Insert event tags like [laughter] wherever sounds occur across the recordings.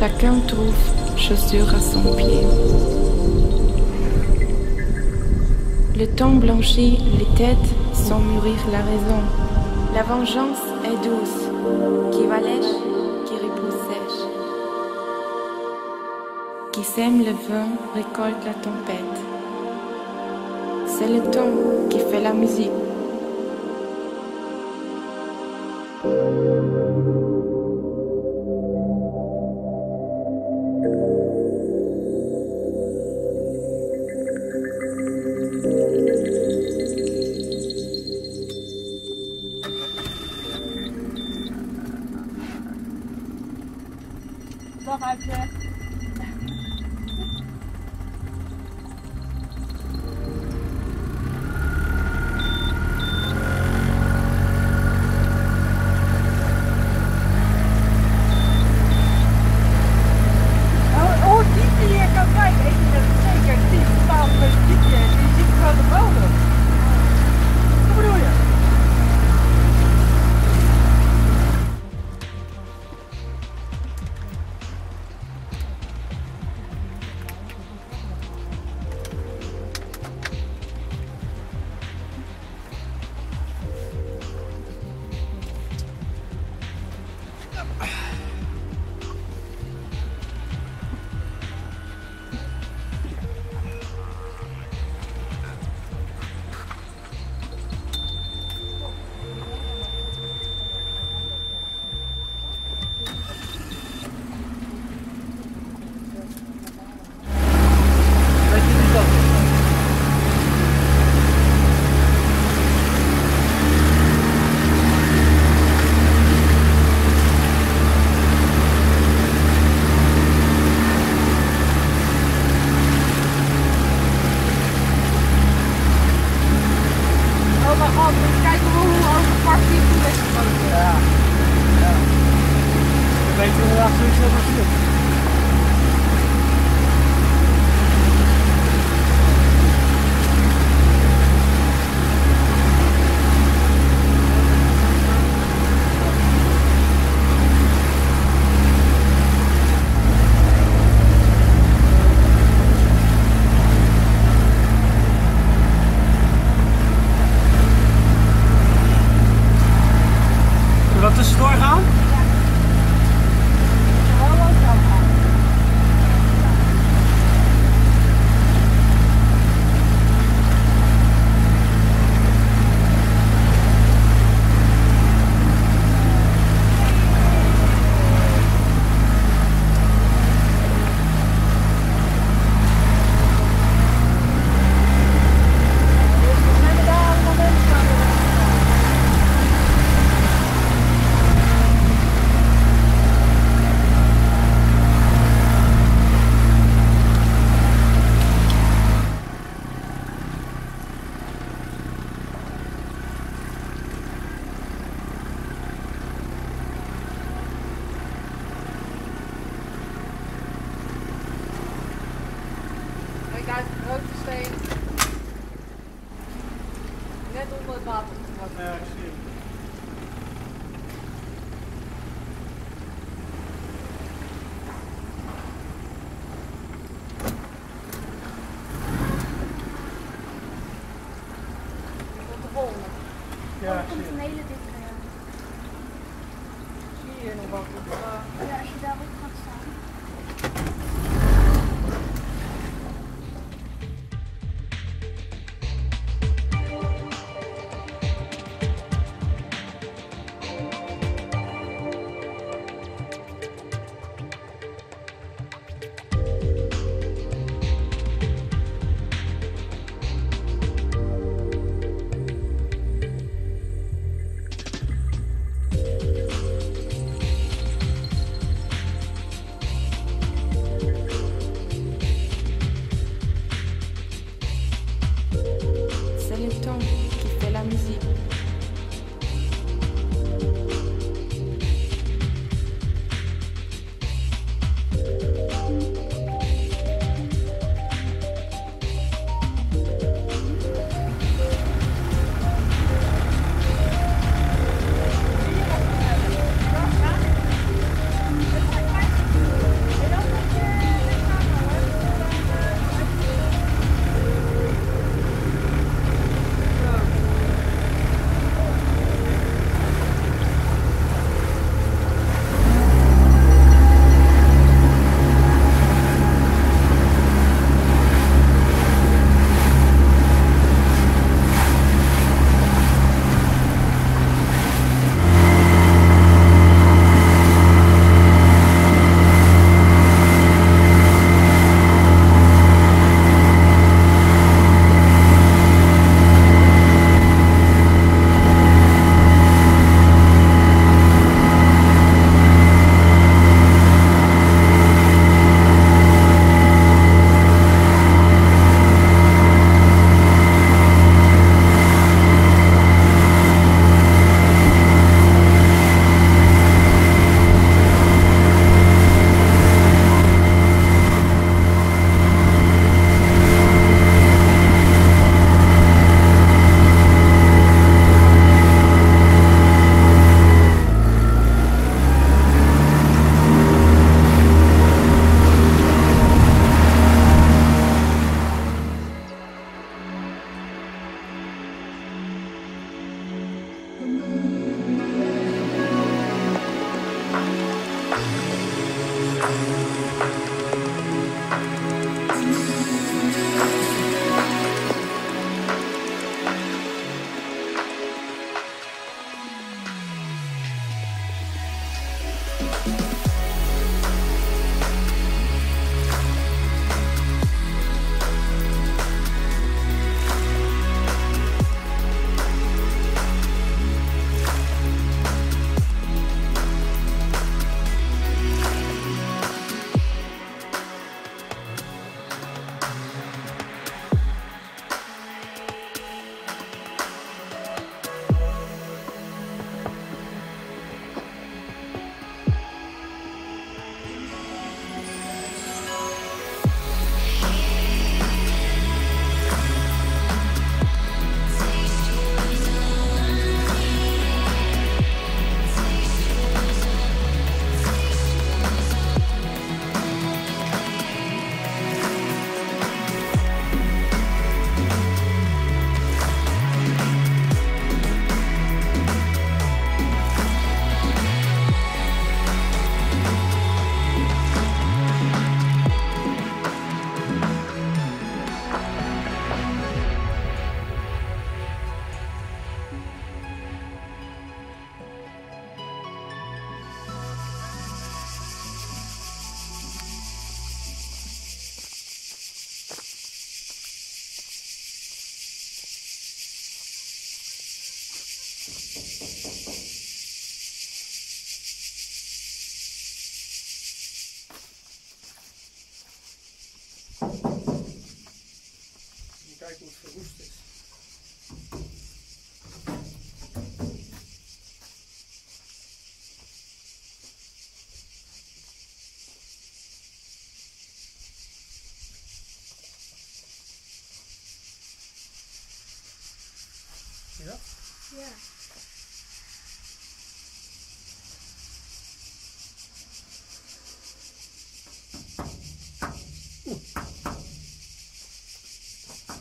Chacun trouve chaussure à son pied. Le temps blanchit les têtes sans mûrir la raison. La vengeance est douce, qui va lèche, qui repousse sèche. Qui sème le vent récolte la tempête. C'est le temps qui fait la musique.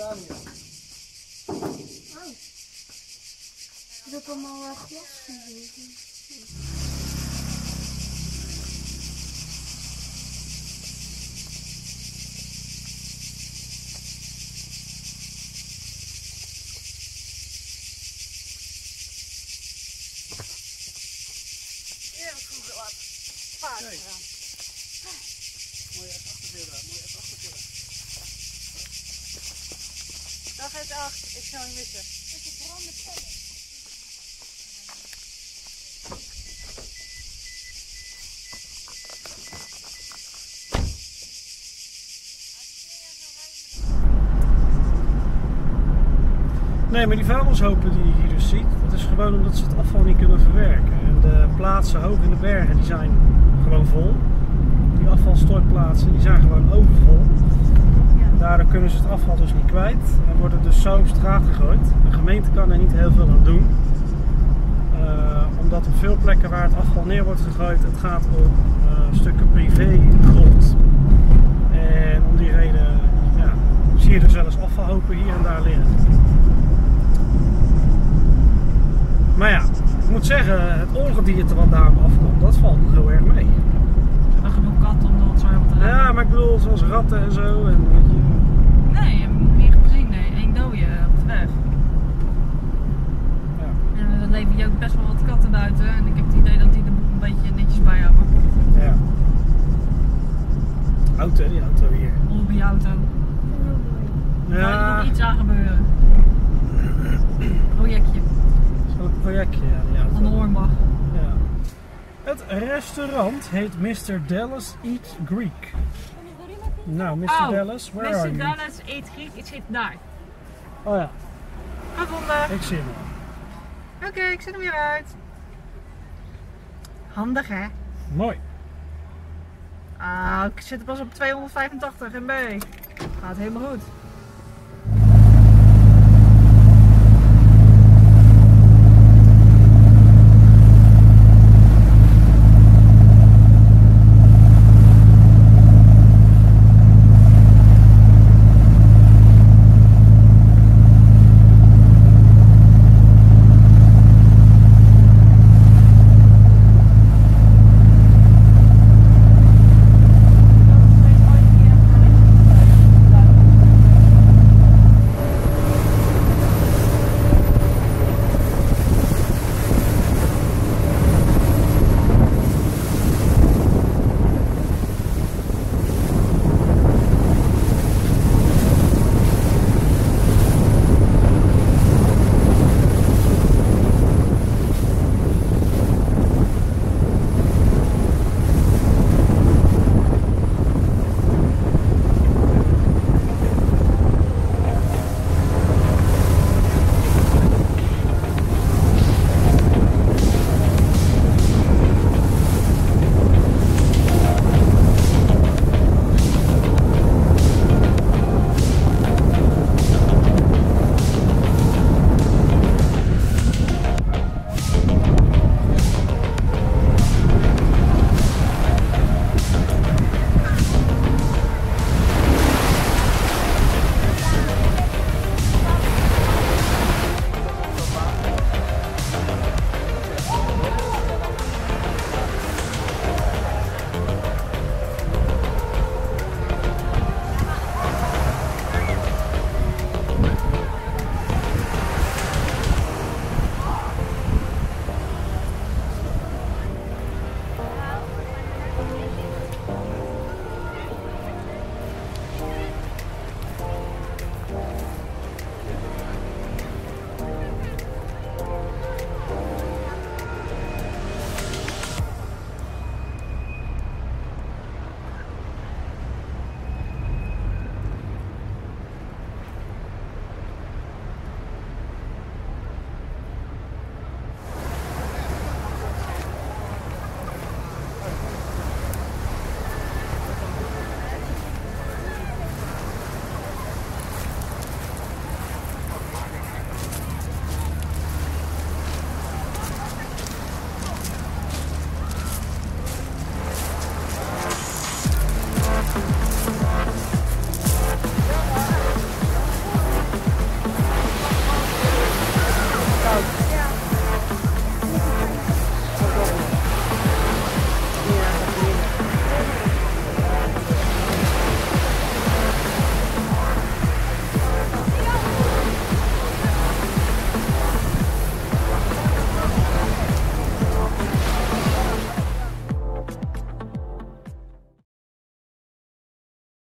Daniel. Oh. Ik heb allemaal wat glas gegeven. Heel vroeger wat paard Dag het acht, ik zou je missen. Het is brandende. Nee, maar die vuilnishopen die je hier dus ziet, dat is gewoon omdat ze het afval niet kunnen verwerken. En de plaatsen hoog in de bergen, die zijn gewoon vol. Afvalstortplaatsen, die zijn gewoon overvol. Daardoor kunnen ze het afval dus niet kwijt en worden dus zo op straat gegooid. De gemeente kan er niet heel veel aan doen. Eh, omdat op veel plekken waar het afval neer wordt gegooid, het gaat om eh, stukken privégrond. En om die reden ja, zie je er zelfs afvalhopen hier en daar liggen. Maar ja, ik moet zeggen, het ongedierte wat daar afkomt, dat valt nog heel erg mee. Genoeg kat om dat zo helemaal te redden. Ja, maar ik bedoel, zoals ratten en zo. En, weet je, Nee, je meer gezien, nee. Eén dode op de weg. ja. En er leven hier ook best wel wat katten buiten. En ik heb het idee dat die de boel een beetje netjes bijhouden. ja. Auto, die auto hier. Hobbyauto. Daar Ja, moet nog iets aan gebeuren. [clears throat] Projectje zo'n projectje, ja, die auto. van de Hornbach. Het restaurant heet Mr. Dallas Eat Greek. Nou, Mr. Oh, Dallas, where are Mr. you? Dallas eet Griek, het zit daar. Oh ja, Gevonden. ik zie hem. Oké, ik zet hem weer uit. Handig hè? Mooi. Ah, ik zit pas op 285 MB. Gaat helemaal goed.